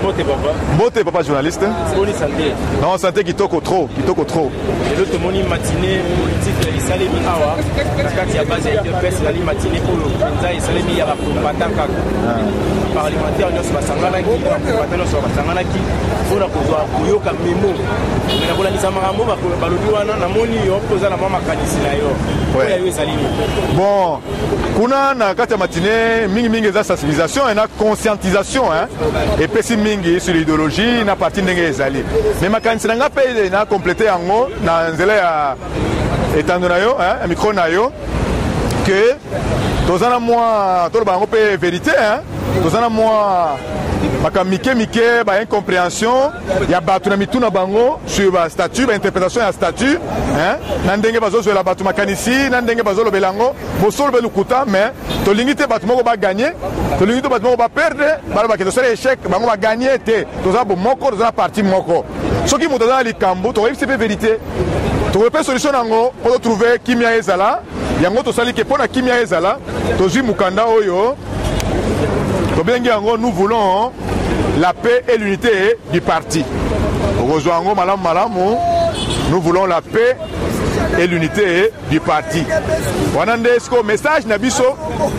Mbote papa. Mbote papa journaliste. Boni santé. Non santé kitoko trop, kitoko trop. Et l'autre moni matinée politique ya isalemi awa na kati ya base ya UDPS ezali matinée oyo mpenza isalemi ya bakombata kaka. Ah. Parlementaire nyonso basanganaki, bakombata nyonso basanganaki mpo na kozwa koyoka memo. Mais nakolandisa makambo balobi wana namoni yo mpo oza na mwa makanisi na yo. Oyo ya yo ezali nini? Bon. kuna na kati ya matine mingimingi eza sensibilisation et na conscientisation epesi mingi sur l'idéologie na parti ndenge ezali me makanisi na ngai mpe na complete yango na nzela ya etando na yo ya micro na yo ke toza na mwa toloba yango mpe verité toza na mwa makambo mike mike ba incomprehension ya bato na mitu na bango sur ba statut ba interpretation ya statut hein? na ndenge bazozwela bato makanisi na ndenge bazolobela yango bosolo be lokuta mais tolingi te bato moko bagagne tolingi te bato moko baperdre balobake tosala échec bango bagagne te toza bomoko toza na parti moko soki moto aza na likambo tokoyebisi mpe verité tokoki mpe solution na yango mpo totrouve kimia ezala Yango tosali ke mpo na kimia ezala, tozwi mokanda oyo tobengi yango nous voulons la paix et l'unité du parti. Okozwa yango malamu malamu, nous voulons la paix et l'unité du parti wana nde sikoyo message na biso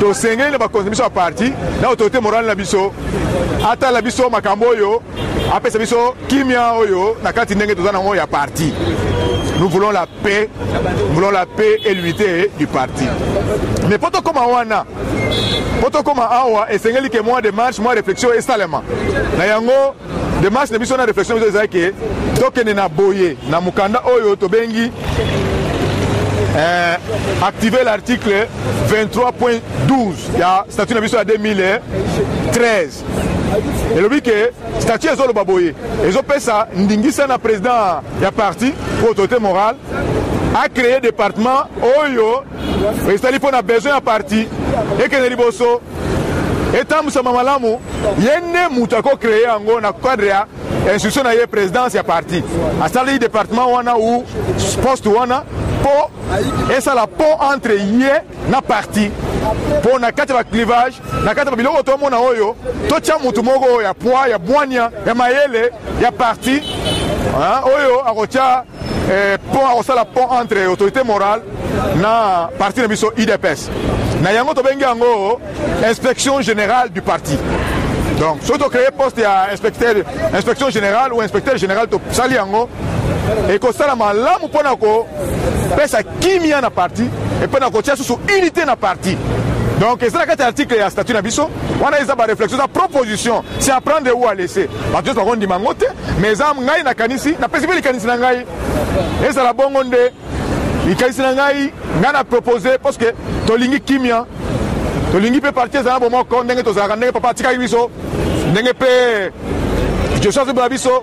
tosengeli na bakonzi na biso ya parti na autorité morale na biso atala biso makambo oyo apesa biso kimia oyo na kati ndenge toza nango ya parti nous voulons la paix nous voulons la paix et l'unité du parti mais mpo tokóma wana mpo tokóma awa esengeli ke mwa démarche mwa réflexion esalema na yango démarche na biso na réflexion biso ezali ke tokende na boye na mokanda oyo tobengi euh, activer l'article 23.12 ya statut na biso ya 2013 elobi ke statut ezoloba boye ezopesa ndingisa na président ya parti po autorité morale acreye département oyo esali mpo na besoin ya parti ekende liboso etambwisama malamu ye nde moto akokreye yango na cadre ya institution na ye présidence ya parti asali département wana ou poste wana mpo esala pont entre ye na parti mpo na kati ya baclivage na kati ya biloko tomona oyo totya motu moko oyo ya poi ya bwania ya mayele ya parti oyo akotya eh, pont akosala pont entre autorité morale na parti na biso idps na yango tobengi yango inspection générale du parti donc soki tocreye poste ya inspecteur inspection générale ou inspecteur général tosali yango ekosala malamu mpo na kopesa kimia na parti epe na kotia susu unité na parti donc eza na kati ya article ya statut na biso wana eza ba réflexion eza proposition si apprendre ou à laisser bato nyonso bakondima yango te mais eza ngai nakanisi napesi mpe likanisi na ngai ezala bongo nde likanisi na ngai ngai na propose parce que tolingi kimia tolingi mpe parti ezala na bomoko ndenge tozalaka ndenge papa atikaki biso ndenge mpe joshua azobela biso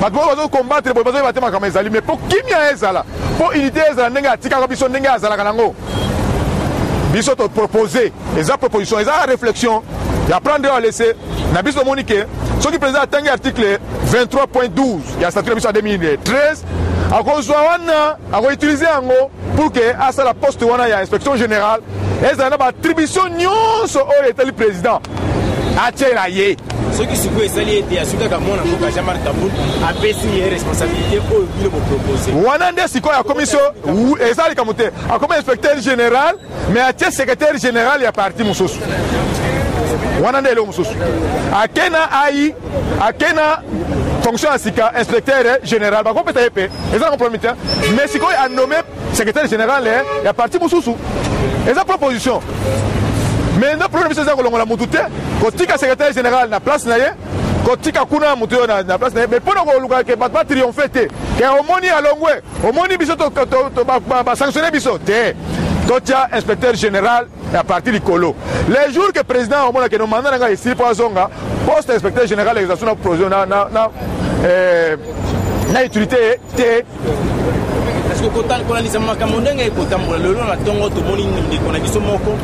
bato oyo bazo combattre boye bazoyeba te makambo ezali mais mpo kimia ezala mpo unité ezala ndenge atikaka biso ndenge azalaka nango biso topropose eza proposition eza réflexion ya prendre ya laisser na biso tomoni ke soki président atangi article 23.12 ya statut na biso ya 2013 akozwa wana Ako utiliser yango pour que asala poste wana ya inspection generale ezala na baattribution nyonso oyo etali président atyela ye soki sikoyo esali ete azwi kaka mwana mboka jean marc kabul apesi ye responsabilité oyo bino bopropose wana nde sikoyo akomi so eza likambo te akomi inspecteur général mais atie secrétaire général ya parti mosusu wana nde eloko mosusu ake na ai ake na fonction ya sika inspecteur général bakopesa ye mpe eza nango problème te mais sikoyo anome secrétaire général ya parti mosusu eza proposition mais nde problème biso eza kolongola motu te kotika secrétaire général na place na ye kotika kuna motu oyo na place na ye mais mpo na koluka ke bato batriomphe te ke omoni alongwe Omoni biso to, to, to, to, ba, ba, ba sanctionner biso te. Totia inspecteur général ya parti likolo. Le jour que président omona que no mandat nanga esili po azonga, poste inspecteur général ya exaction na projet na na na eh, na utilité te parceke kolandisa makambo ndenge ekotambola lelo na ntongo tomoni ndeko na biso moko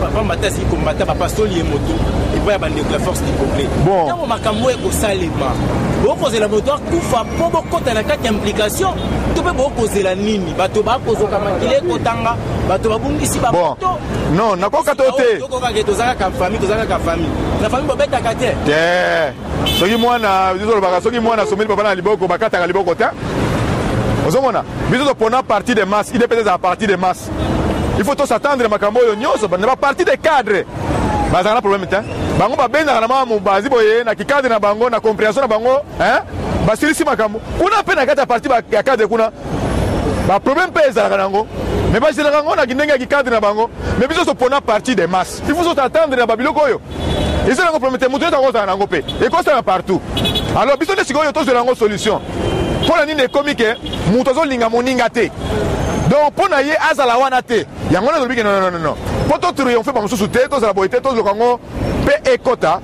papa mbata asili kombata bapastoli ye moto epai ya bandeko ya force du congrès ntango makambo oyo ekosalema bokozela moto akufa mpo bokota na kati ya implication to mpe bokozela nini bato bakozoka makila ekotanga bato babungisi baboto non nakoka to te tokokake toza kaka fami toza kaka fami na fami bobetaka te te soki mwana olobaka soki mwana asomeli papa na liboko bakataka liboko te ozomona biso topona parti de masse idps ezala parti de masse il faut tosatandre makambo oyo nyonso na baparti de cadre bazala na problème te bango babendaka na mwa mobazi boye na kikadre na bango na comprehension na bango hein? basilisi makambo kuna mpe na kati ya parti ya cadre kuna baproblème mpe ezalaka na yango mais bazelaka yango na kindenge ya kicadre na bango mais biso topona parti de masse il faut soto attendre na babiloko oyo eza nango problème te moto nyonso akozala na yango mpe ekosala partout alors biso nde sikoyo tozwela yango solution mpo na nini ekomi ke moto azolinga moninga te donc mpo na ye azala wana te yango nde tolobi ke nononono mpo totriomphe bamosusu te tozala boye te tozloka yango mpe ekota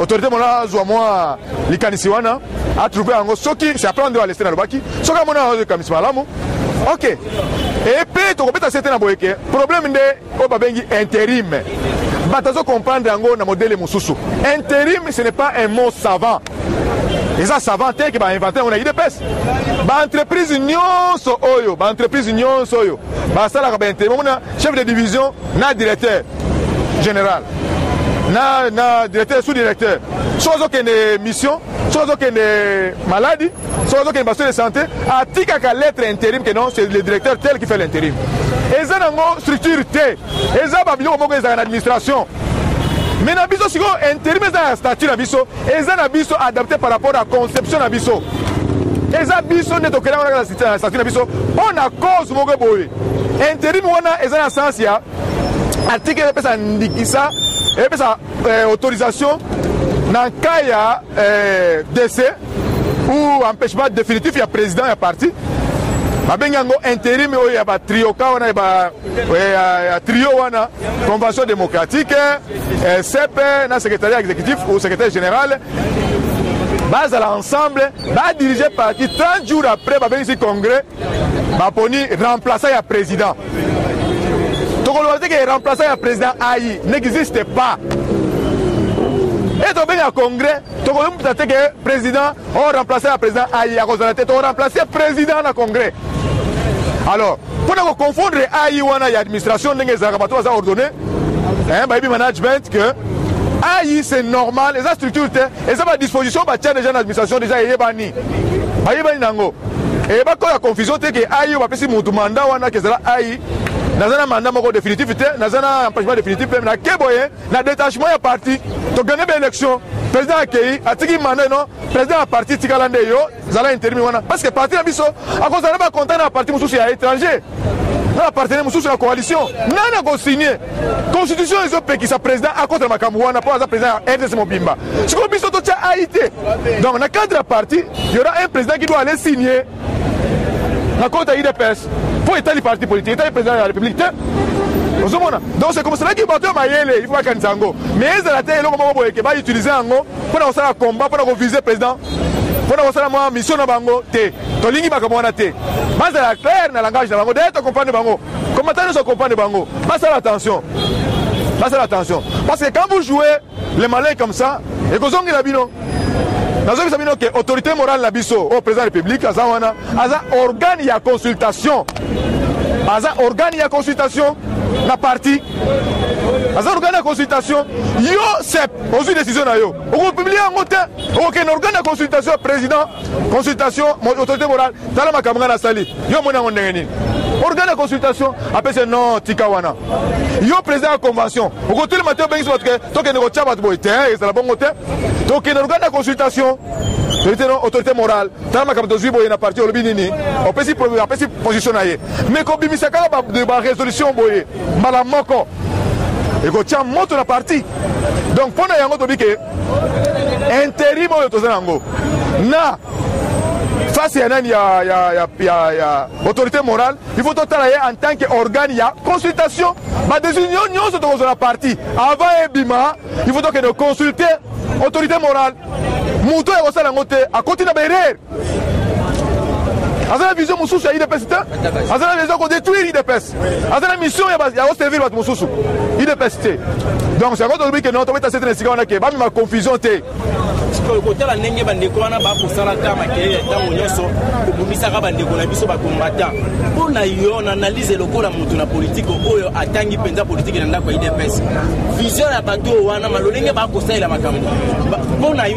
autorité mona azwa mwa likanisi wana atrouve yango soki c'est après nde aleste nalobaki soki amona yango likanisi malamu ok epe tokobeta sete na boye ke problème nde oyo babengi interim bato azo comprendre yango na modele mosusu interim ce n'est pas un mot savant eza savant te ke bainvente yango na idps baentreprise nyonso oyo baentreprise nyonso oyo basalaka bainterim omona chef de division na directeur général na, na directeur sous directeur soki azokende mission soki azokende maladi soki azokende baso de santé atikaka lettre intérim ke non c'est le directeur tel qui fait l'intérim eza nango structure te eza babiloko moko ezalaka na administration me na biso sikoyo intérim eza ya statut na biso Eza na biso adapte par rapport à conception na biso. Eza biso nde tokela wana na site na statut na biso mpo na cause moko boye. Interim wana eza na sens ya article epesa ndikisa epesa eh, autorisation na cas ya eh, décès ou empêchement définitif ya président ya parti babengi yango interim oyo ya batrioka wana ya trio wana convention démocratique Eh, CP na secrétariat exécutif ou secrétaire général bazala ensemble badirige parti 30 jours après babengisi congrès baponi remplaçant ya président tokoloba te ke remplaçant ya président ayi n'existe pas e tobenga congrès tokoyombuta te ke président o oh, remplaçant ya président ayi akozala te tokoremplace président na congrès alors Mpo na ko confondre AI wana ya administration ndenge ezalaka bato baza ordonne eh, bayebi management que AI c'est normal eza structure te eza ba disposition batya déjà na administration déjà eyebani bayebani nango e bakoya confusion te ke ai oyo bapesi motu manda wana kezala ai naza na manda moko définitif te naza na empêchement définitif mpe nake boye na détachement ya parti tokende ba élection président akei atiki manda eno président ya parti tikala nde yo zala intermi wana parce que parti na biso akozala na bacontact na parti mosusu ya étranger na bapartenaire mosusu ya coalition nani akosigne constitution ezopekisa président akota na makambo wana mpo aza président ya rdc mobimba sikoyo biso totya ai te donc na cadre ya parti yora un président qui doit aller signe na kota idps mpo etali parti politique etali président ya république te ozomona donc sekomosalaki bato ya mayele ifo bakanisa yango mais ezala te eloko moko boyeke bautilize yango mpo na kosala combat mpo na kovise president mpo na kosala mwa mission na bango te tolingi makambo wana te bazala claire na langage na bango deye tokomprendre bango komata nyonso akomprendre bango basala attention basala attention parce que quand vous jouez le malin comme ça ekozongela bino nazongisa bino ke autorité morale na biso oyo oh, président république aza wana aza organe ya consultation aza organe ya consultation na parti aza organe ya consultation yo ozwi decision na yo okopublie yango te okokende organe ya consultation ya président consultation autorité morale tala makambo ngai nasali yo omoni yango ndenge nini organe ya consultation apesi non tika wana yo président ya convention okotelema te obengisi bato ke tokende kotya bato boye te ezala bongo te tokende organe ya consultation toyite no autorité morale tala makambo tozwi boye na parti olobi nini apesi position na ye mais kobimisa kaka barésolution boye mbala moko ekotya moto na parti donc mpo na yango tobi ke interim oyo toza na yango na face ya nani ya, ya, ya, ya, ya autorité morale il faut totala ye en tant que organe ya consultation badécision nyonso tokozwa na parti avant ebima il faut tokende consulter autorité morale moto oyo akosala yango te akoti na baerreur aza na vision mosusu ya idps te aza na vision kodétruire idps aza na mission ya oservir bato mosusu idps te donc yango tolobi ke non tobeta sete na esika wana ke bamema confusion te sikoyo kotala ndenge bandeko wana bakosalaka makelele ntango nyonso kobumisaka bandeko na biso bakombata mpo na yo na analyse lokola moto na politike oyo atangi mpenza politike na ndako ya idps vision ya bato oyo wana malolenge bakosalela makambo mpo na yo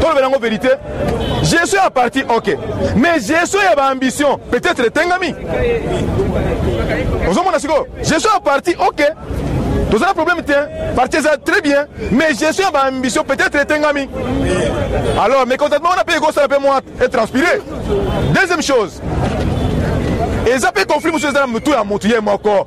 tolobela yango verité gestion ya parti ok mais gestion ya baambition peut-être etengami ozomona sikoyo gestion ya parti ok toza na problème te parti eza très bien mais gestion ya baambition peut-être etengami alors mécontentement wana mpe ekosala mpe mwa etranspire deuxième chose eza mpe conflit mosusu eza na motu ya motu ye moko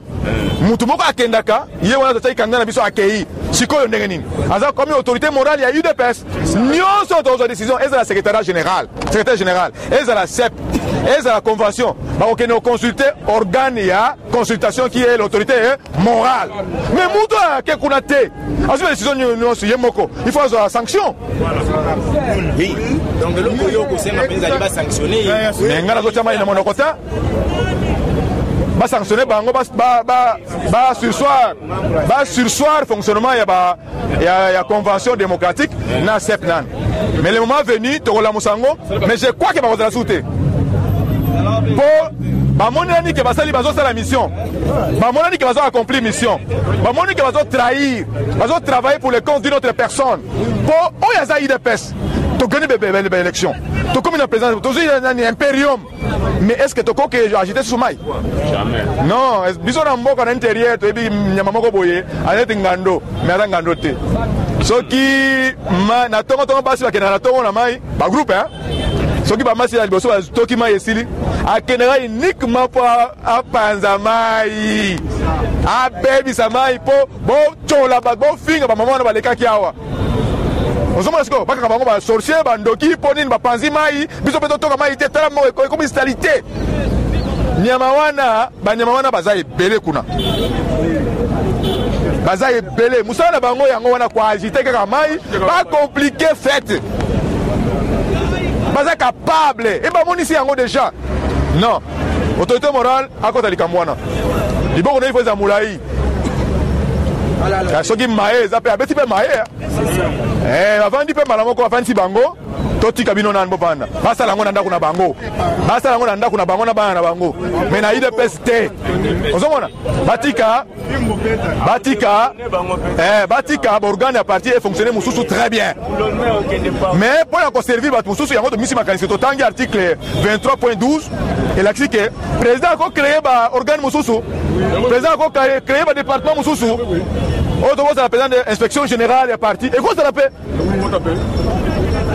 mutu moko akendaka ye wana totaki kanda na biso akei sikoyo ndenge nini aza komi autorité morale ya udps nyonso tozwa décision ezala secrétariat général secrétaire général ezala sep ezala convention bakokende koconsulte organe ya consultation qui est l'autorité morale mais mutu ake kuna te azwi badécision nyonso ye moko il faut azwa sanction me ngai nazotyama ye na monoko te ba sanctionner bango ba ba ba, ba sursoir ba sursoir fonctionnement ya ba ya, ya convention démocratique na CEP nan mais le moment venu tokolamusa yango mais je crois que bakozala susu te mpo bamonani ke basali bazosala mission bamonani ke bazo accomplir mission bamoni ke bazo trahir bazo travailler pour le compte d'une autre personne mpo oyo aza idps tokende baélection tokomi na président tozwi nani imperium mais est ce que tokoki agite susu mai non biso na mboka na interieur toyebi nyama moko boye aneti ngando mais aza ngando te soki na tongotongo basi bakendaka na tongo na mai bagroupe soki bamasi ya liboso batoki mai esili akendaka uniquement mpo apanza mai abebisa mai mpo bocola bofinga bamama wana balekaki awa ozomona sikoyo bakanga bango basorcier bandoki mpo nini bapanzi mai biso mpe totoka mai te tala moko ekomi salite nyama wana banyama wana baza ebele kuna baza ebele mosala na bango yango wana koagite kaka mai bakomplike fete baza capable e bamonisi yango deja Non, autorité morale akota likambo wana. Liboko na ifo eza mulayi. Eh, soki maye eza mpe abeti mpe maye eh. eh, avandi mpe mbala moko afandisi bango totika bino nani bovanda basala yango na ndako na bango basala yango na ndako na bango na bana na bango me na idps te ozomona batika batika eh, batika baorgane ya parti efonctionne mosusu très bien mais mpo na koservir bato mosusu yango tomisi makanisi totangi article 23.12 elakisi ke président akocreye baorgane mosusu président akocreye badepartement mosusu oyo tokozala mpenza nde inspection générale ya parti ekozala mpe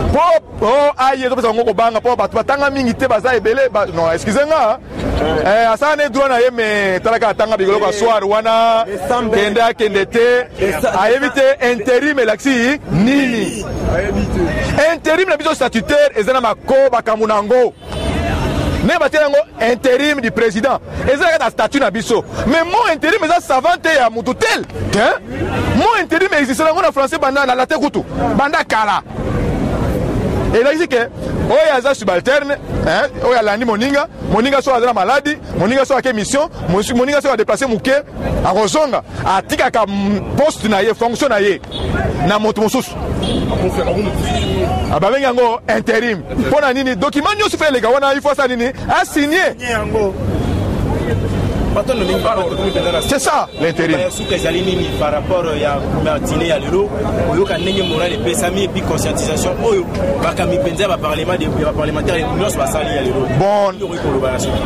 mpo oh, aye ezopesa bango kobanga mpo bato batanga mingi te baza ebele non excuse nga Eh, asala ne droit na ye me talaka atanga biloko ya soir wana kende akende te ayebi te interim elakisi nini interim na biso statutaire eza na mako bakambo na yango ndenge batia yango interim du président ezalaka na statut na biso mais mo interim eza savante ya motu tel te Mot interdit mais existela yango na français banda na latin kutu banda kala elakisi ke oyo aza subalterne oyo alandi moninga moninga soki aza na maladi moninga soki ake mission moninga soki adeplace moke akozonga atikaka poste na ye fonction na ye na moto mosusu ah, babengi yango interim mpo na nini dokima nyonso fa eleka wana ifo asala nini asigne c'est ça l'intérim nsuka ezali nini par rapport ya martine ya lelo koyoka ndenge morale epesami epuis conscientisation oyo bakambi mpenza ya baparlementaire nyonso basali ya lelo bon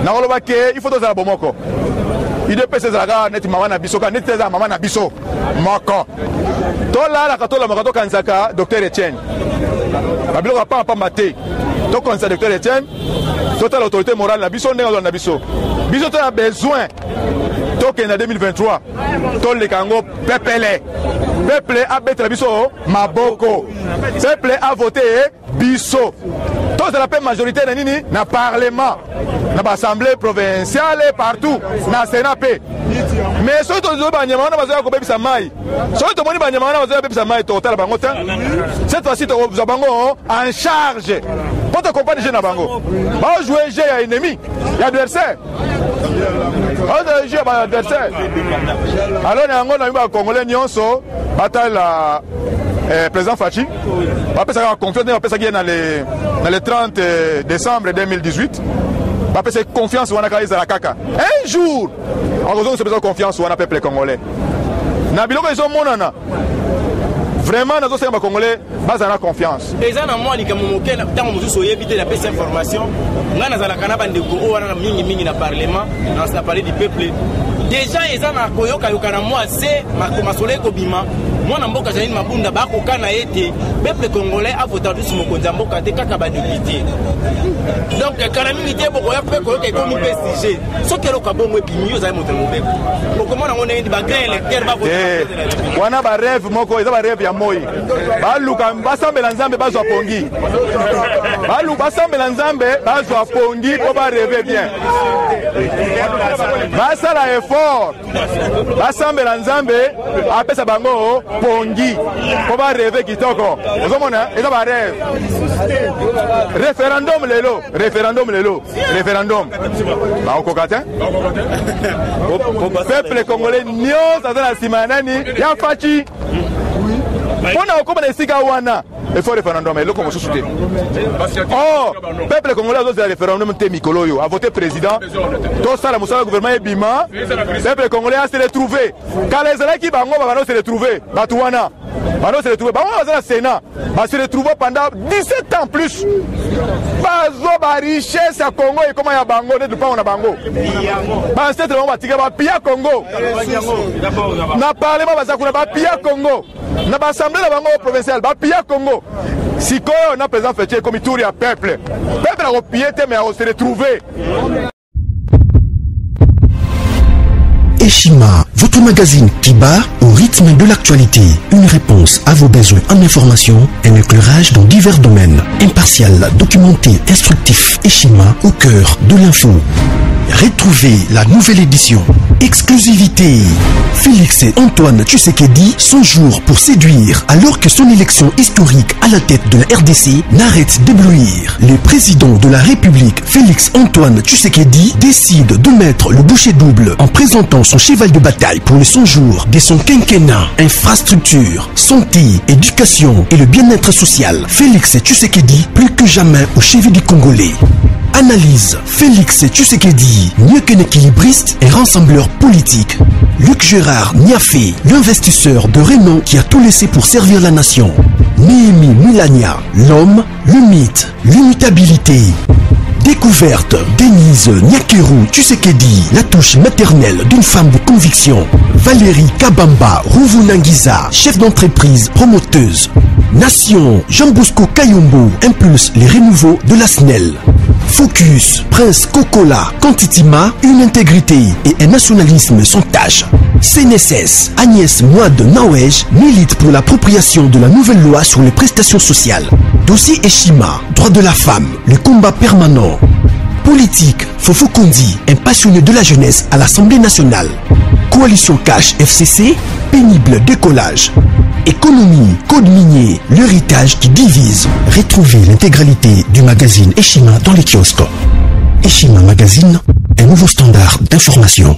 nakoloba ke il faut tozala bomoko idps ezalaka neti mama na biso ka neti ezala mama na biso moko tolalaka tolamaka tokanisaka docteur etienne babiloko ya pambapamba te tokonisa docteur etienne totala autorité morale na biso ndenge azwala na biso biso toya besoin tokende na 2023 toleka yango pepele peple abetela biso maboko peple avote biso tozala mpe majorité na nini na parlement na baassemblée provinciale partout na sénat mpe mais soki tozoi banyama wana bazoya kobebisa mai soki tomoni banyama wana bazoya kobebisa mai tokotala bango te cette fois-ci tokozwa bango en charge mpo tokompani jeu na bango baojoue jeu ya ennemi ya adversaire azala jeu ya baadversaire alors na yango nayebi bacongolais nyonso batalela eh, président faci bapesaka confiance nde bapesaki ye na le 30 eh, décembre 2018 bapesa ye confiance wana kaka ezala kaka un jour akozongisa mpenza confiance wana peuple congolais na biloko ezomonana vraiment nazosenga bacongolais baza na confiance eza na mwa likambo moke ntango mosusu oyebi te napesi information ngai nazalaka na bandeko oyo wana mingimingi na parlement na parle du peuple deja eza na koyokayoka na mwa se masolo ekobima mwana mboka janine mabunda bakokana ete peuple congolais avota lisusu mokonzi ya mboka te kaka badepute donc kala mingi te bokoya mpe koyoka ekomi mpe sujet soki eloko bongo ebimi yo ozali moto ya mobeko okomona yango ndenge nini bagrain électeur bavota eh, wana bareve moko eza bareve ya moi baluka basambela nzambe bazwa pongi balu basambela nzambe bazwa pongi mpo bareve bien basala effort basambela nzambe apesa bango pongi mpo bareve kitoko ozomona eza bareve referendum lelo referendum lelo referendum bakokoka te peuple congolais nyonso aza na nsima ya nani ya faci mpo na kokoma na esika wana efo referendum eloko mosusu te or oh, peuple congolais azozela referendum te mikolo oyo avote président tosala mosala ya gouvernement ebima peuple congolais ase retrouve kala ezalaki bango bakano se retrouve bato wana bano se retrouve bango baza na sénat ba se retrouva pendant 17 ans plus bazwa ba richesse ya congo ekoma ya bango nde lupango na bango bansetre bango batika bapia congo na parlement baza kuna bapia congo na baassemble na bango provincial bapia congo sikoyo na président fetie ekomi tour ya peuple peuple akopie te me akose retrouve eshima Votre magazine qui bat au rythme de l'actualité. Une réponse à vos besoins en information, un éclairage dans divers domaines. Impartial, documenté, instructif et schéma au cœur de l'info. Retrouvez la nouvelle édition. Exclusivité. Félix et Antoine Tshisekedi, son jour pour séduire alors que son élection historique à la tête de la RDC n'arrête d'éblouir. Le président de la République, Félix Antoine Tshisekedi, décide de mettre le boucher double en présentant son cheval de bataille pour le 100 jours de son quinquennat. Infrastructure, santé, éducation et le bien-être social. Félix Tshisekedi, plus que jamais au chevet du Congolais analyse. Félix Tusekedi, mieux qu'un équilibriste et rassembleur politique. Luc Gérard Niafé, l'investisseur de renom qui a tout laissé pour servir la nation. Mimi Milania, l'homme, le mythe, l'immutabilité. Découverte, Denise Nyakeru Tusekedi, la touche maternelle d'une femme de conviction. Valérie Kabamba Nanguisa, chef d'entreprise, promoteuse. Nation, Jean Bosco Kayombo impulse les renouveaux de la SNEL. Focus, Prince Cocola, Quantitima, une intégrité et un nationalisme sans tâche. CNSS, Agnès Mouad de milite pour l'appropriation de la nouvelle loi sur les prestations sociales. Dossier Eshima, droit de la femme, le combat permanent. Politique, Fofo Kondi, un passionné de la jeunesse à l'Assemblée nationale. Coalition Cash FCC, pénible décollage. Économie, code minier, l'héritage qui divise. Retrouvez l'intégralité du magazine Eshima dans les kiosques. Eshima Magazine, un nouveau standard d'information.